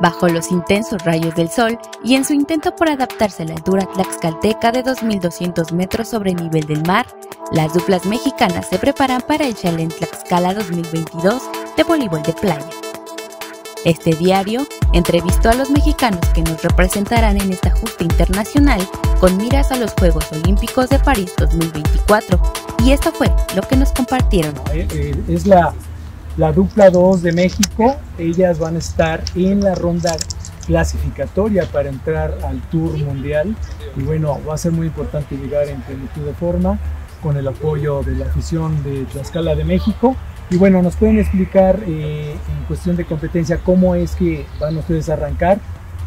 Bajo los intensos rayos del sol y en su intento por adaptarse a la altura tlaxcalteca de 2.200 metros sobre nivel del mar, las duplas mexicanas se preparan para el Challenge Tlaxcala 2022 de voleibol de playa. Este diario entrevistó a los mexicanos que nos representarán en esta justa internacional con miras a los Juegos Olímpicos de París 2024 y esto fue lo que nos compartieron. Eh, eh, es la, la dupla 2 de México, ellas van a estar en la ronda clasificatoria para entrar al Tour Mundial y bueno, va a ser muy importante llegar en plenitud de forma con el apoyo de la afición de Tlaxcala de México y bueno, nos pueden explicar eh, en cuestión de competencia cómo es que van ustedes a arrancar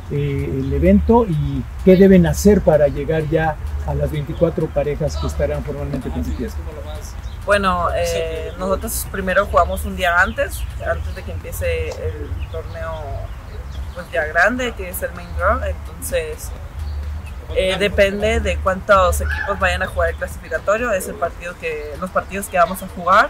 eh, el evento y qué deben hacer para llegar ya a las 24 parejas que estarán formalmente compitiendo. Bueno, eh, nosotros primero jugamos un día antes, antes de que empiece el torneo pues ya grande, que es el main draw, entonces depende de cuántos equipos vayan a jugar el clasificatorio, es el partido que, los partidos que vamos a jugar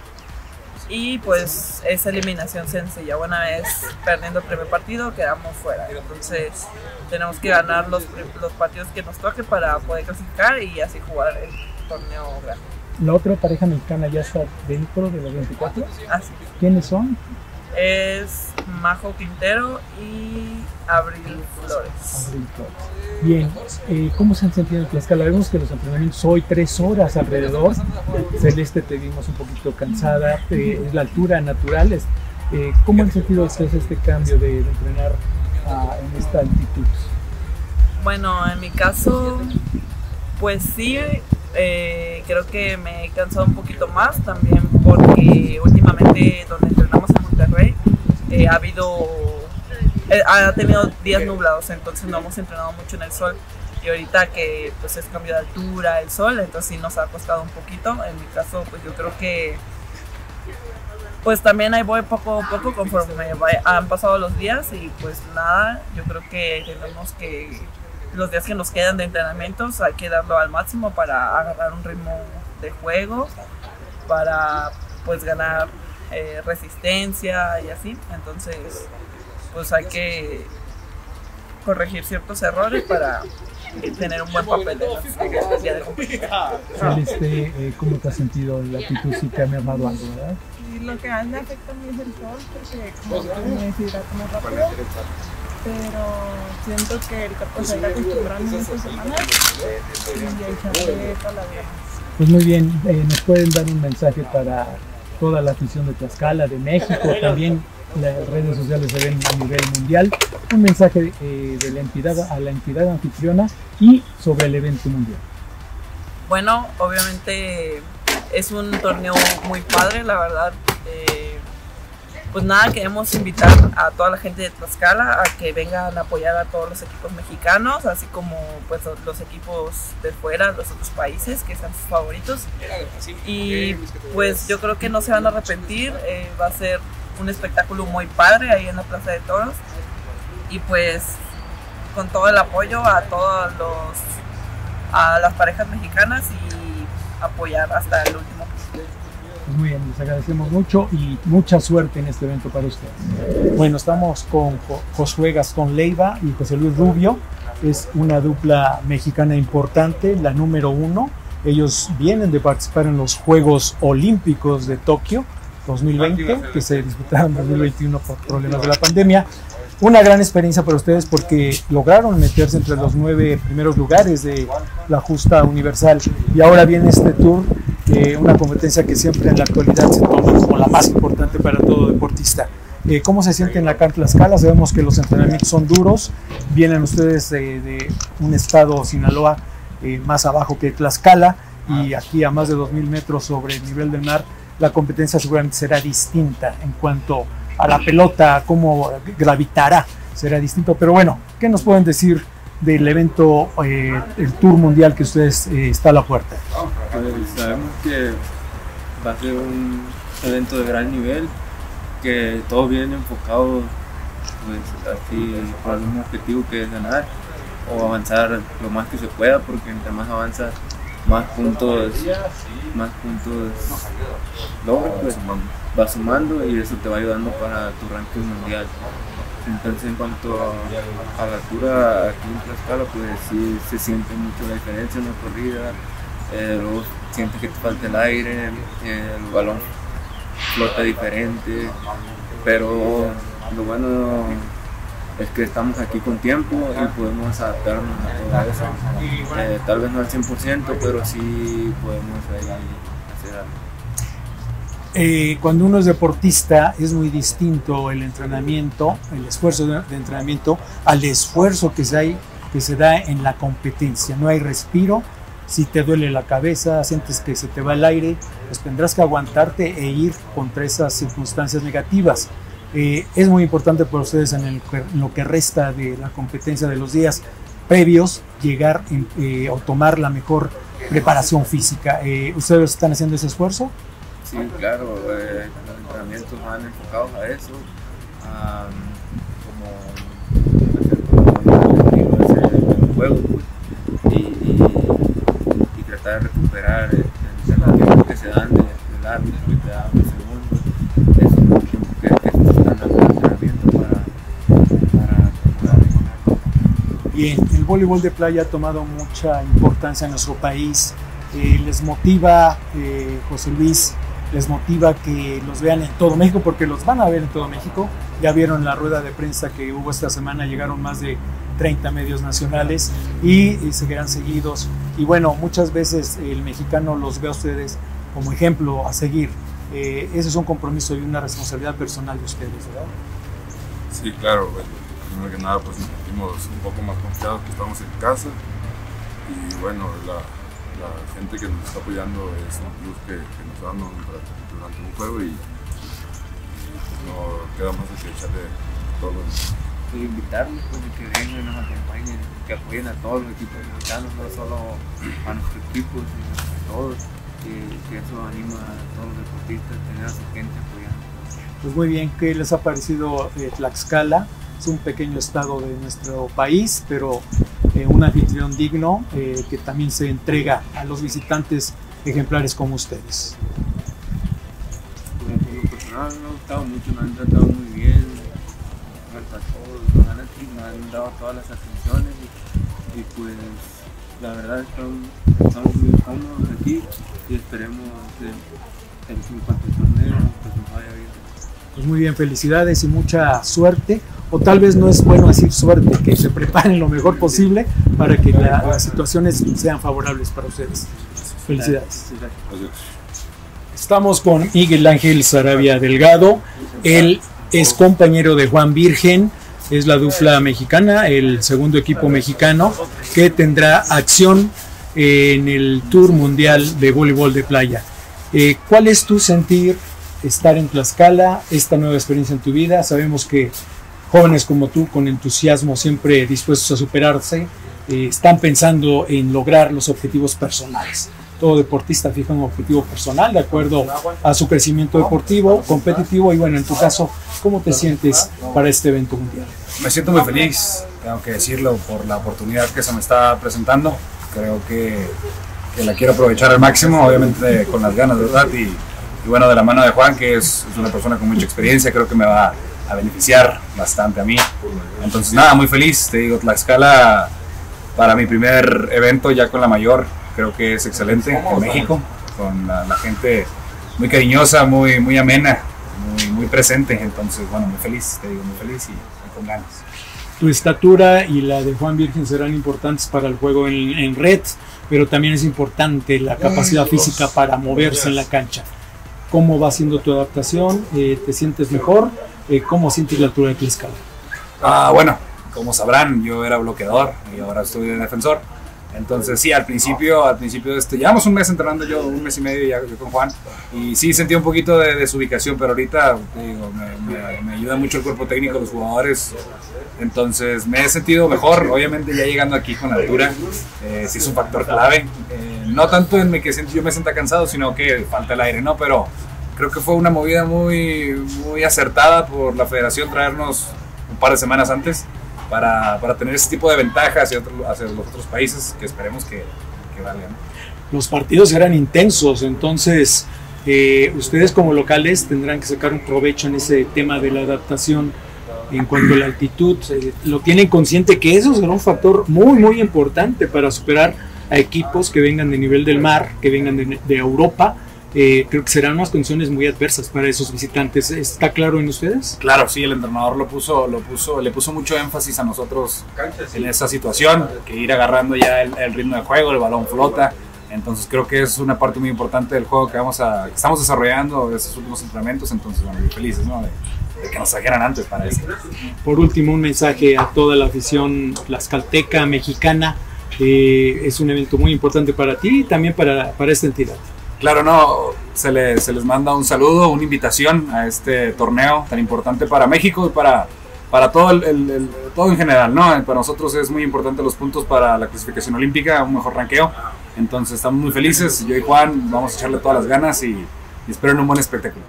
y pues es eliminación sencilla. Una vez perdiendo el primer partido quedamos fuera. Entonces tenemos que ganar los, los partidos que nos toque para poder clasificar y así jugar el torneo grande. ¿La otra pareja mexicana ya está dentro de los 24? Así. ¿Quiénes son? Es Majo Quintero y Abril Flores. Abril Flores. Bien, eh, ¿cómo se han sentido en Tlaxcala? Vemos que los entrenamientos hoy tres horas alrededor. Celeste te vimos un poquito cansada, eh, es la altura natural. Eh, ¿Cómo han sentido ustedes este cambio de, entrenar ah, en esta altitud? Bueno, en mi caso, pues sí, creo que me he cansado un poquito más también porque últimamente donde entrenamos en Monterrey ha habido eh, ha tenido días nublados, entonces no hemos entrenado mucho en el sol. Y ahorita que pues es cambio de altura, el sol, entonces sí nos ha costado un poquito. En mi caso, pues yo creo que pues también ahí voy poco a poco conforme han pasado los días y pues nada, yo creo que tenemos que los días que nos quedan de entrenamientos hay que darlo al máximo para agarrar un ritmo de juego, para pues ganar eh, resistencia y así. Entonces pues hay que corregir ciertos errores para tener un buen papel en el día de. Celeste, eh, ¿cómo te has sentido? La actitud sí te ha mermado algo, ¿verdad? Sí, lo que a mí me afecta muy es el sol, porque como que me deshidrata más rápido, pero siento que el cuerpo se irá acostumbrando en estas semanas y echarle toda la vida. Pues muy bien, eh, nos pueden dar un mensaje para toda la afición de Tlaxcala, de México, también las redes sociales se ven a nivel mundial, un mensaje eh, de la entidad a la entidad anfitriona y sobre el evento mundial. Bueno, obviamente es un torneo muy padre, la verdad. Eh, pues nada, queremos invitar a toda la gente de Tlaxcala a que vengan a apoyar a todos los equipos mexicanos, así como pues los equipos de fuera, los otros países que sean sus favoritos. Y pues yo creo que no se van a arrepentir, eh, va a ser un espectáculo muy padre ahí en la Plaza de Toros. Y pues con todo el apoyo a todos los a las parejas mexicanas y apoyar hasta el último. Pues muy bien, les agradecemos mucho y mucha suerte en este evento para ustedes. Bueno, estamos con Josué Gastón Leiva y José Luis Rubio. Es una dupla mexicana importante, la número uno. Ellos vienen de participar en los Juegos Olímpicos de Tokio 2020, que se disputaron en 2021 por problemas de la pandemia. Una gran experiencia para ustedes porque lograron meterse entre los nueve primeros lugares de la justa universal y ahora viene este tour, eh, una competencia que siempre en la actualidad se toma como la más importante para todo deportista. Eh, ¿Cómo se sienten acá en Tlaxcala? Sabemos que los entrenamientos son duros, vienen ustedes de un estado, Sinaloa, eh, más abajo que Tlaxcala y aquí a más de 2.000 metros sobre el nivel del mar la competencia seguramente será distinta en cuanto a la pelota, cómo gravitará, será distinto. Pero bueno, ¿qué nos pueden decir del evento, eh, el Tour Mundial que ustedes eh, está a la puerta? Pues sabemos que va a ser un evento de gran nivel, que todos vienen enfocados pues así por algún objetivo que es ganar o avanzar lo más que se pueda, porque entre más avanzas más puntos, más puntos logros, pues va sumando y eso te va ayudando para tu ranking mundial. Entonces en cuanto a, la altura aquí en Tlaxcala, pues sí se siente mucho la diferencia en la corrida, eh, luego sientes que te falta el aire, el balón flota diferente, pero lo bueno es que estamos aquí con tiempo y podemos adaptarnos a todo eso. Eh, tal vez no al 100%, pero sí podemos hacer algo. Eh, cuando uno es deportista es muy distinto el entrenamiento, el esfuerzo de, entrenamiento al esfuerzo que se, da en la competencia. No hay respiro, si te duele la cabeza, sientes que se te va el aire, pues tendrás que aguantarte e ir contra esas circunstancias negativas. Eh, es muy importante para ustedes en, lo que resta de la competencia de los días previos llegar eh, o tomar la mejor preparación física. Eh, ¿Ustedes están haciendo ese esfuerzo? Sí, claro, los entrenamientos van enfocados a eso, a, como hacer juego pues, y, y, tratar de recuperar el, entrenamiento que se dan del árbitro que te da un segundo, eso que, que Bien, el voleibol de playa ha tomado mucha importancia en nuestro país. Eh, les motiva, eh, José Luis, les motiva que los vean en todo México, porque los van a ver en todo México. Ya vieron la rueda de prensa que hubo esta semana, llegaron más de 30 medios nacionales y, seguirán seguidos. Y bueno, muchas veces el mexicano los ve a ustedes como ejemplo a seguir. Eh, ese es un compromiso y una responsabilidad personal de ustedes, ¿verdad? Sí, claro. primero que nada, pues nos sentimos un poco más confiados que estamos en casa. Y bueno, la, la gente que nos está apoyando es un plus que, que nos da durante, un juego y, no queda más que echarle todo y invitarlos pues, que vengan, nos acompañen, que apoyen a todos los equipos mexicanos, no solo a nuestro equipo, sino a todos, que, que eso anima a todos los deportistas, tener a su gente apoyando. Pues muy bien, ¿qué les ha parecido eh, Tlaxcala? Es un pequeño estado de nuestro país, pero eh, un anfitrión digno eh, que también se entrega a los visitantes ejemplares como ustedes. Me ha gustado mucho, me han tratado muy bien, nos han, dado todas las atenciones y, pues la verdad estamos, muy cómodos aquí y esperemos que el 50 torneo pues nos vaya bien. Pues muy bien, felicidades y mucha suerte. O tal vez no es bueno decir suerte, que se preparen lo mejor posible para que las situaciones sean favorables para ustedes. Felicidades. Estamos con Miguel Ángel Sarabia Delgado. Él es compañero de Juan Virgen, es la dupla mexicana, el segundo equipo mexicano que tendrá acción en el Tour Mundial de Voleibol de Playa. Eh, ¿Cuál es tu sentir estar en Tlaxcala, esta nueva experiencia en tu vida. Sabemos que jóvenes como tú, con entusiasmo, siempre dispuestos a superarse, eh, están pensando en lograr los objetivos personales. Todo deportista fija un objetivo personal de acuerdo a su crecimiento deportivo, competitivo y bueno, en tu caso, ¿cómo te sientes para este evento mundial? Me siento muy feliz, tengo que decirlo, por la oportunidad que se me está presentando. Creo que, que la quiero aprovechar al máximo, obviamente con las ganas, ¿verdad? Y, y bueno, de la mano de Juan, que es, una persona con mucha experiencia, creo que me va a beneficiar bastante a mí. Entonces, nada, muy feliz. Te digo, Tlaxcala, para mi primer evento ya con la mayor, creo que es excelente en México, con la, gente muy cariñosa, muy, muy amena, muy, muy presente. Entonces, bueno, muy feliz, te digo, muy feliz y con ganas. Tu estatura y la de Juan Virgen serán importantes para el juego en, en red, pero también es importante la capacidad física para moverse en la cancha cómo va siendo tu adaptación, eh, te sientes mejor, eh, cómo sientes la altura de Tlaxcala. Ah, bueno, como sabrán, yo era bloqueador y ahora estoy de defensor. Entonces sí, al principio, al principio este, llevamos un mes entrenando yo, un mes y medio ya con Juan, y sí sentí un poquito de desubicación, pero ahorita digo, me, ayuda mucho el cuerpo técnico, los jugadores, entonces me he sentido mejor, obviamente ya llegando aquí con la altura, eh, sí es un factor clave, eh, no tanto en que yo me sienta cansado, sino que falta el aire, ¿no? Pero creo que fue una movida muy, muy acertada por la federación traernos un par de semanas antes para, para tener ese tipo de ventajas hacia, hacia los otros países que esperemos que, que valgan. Los partidos eran intensos, entonces eh, ustedes como locales tendrán que sacar un provecho en ese tema de la adaptación en cuanto a la altitud, eh, lo tienen consciente que eso será un factor muy, muy importante para superar a equipos que vengan de nivel del mar, que vengan de, de Europa. Eh, creo que serán unas condiciones muy adversas para esos visitantes. ¿Está claro en ustedes? Claro, sí, el entrenador lo puso, lo puso, le puso mucho énfasis a nosotros en esa situación, que ir agarrando ya el, el ritmo de juego, el balón flota. Entonces creo que es una parte muy importante del juego que vamos a, que estamos desarrollando de estos últimos entrenamientos. Entonces, bueno, muy felices, ¿no? De, de que nos trajeran antes para esto. Por último, un mensaje a toda la afición tlaxcalteca, mexicana. Eh, es un evento muy importante para ti y también para, para esta entidad. Claro, no, se, le- se les manda un saludo, una invitación a este torneo tan importante para México y para, para todo, el, todo en general, ¿no? Para nosotros es muy importante los puntos para la clasificación olímpica, un mejor ranqueo. Entonces estamos muy felices, yo y Juan vamos a echarle todas las ganas y, y espero un buen espectáculo.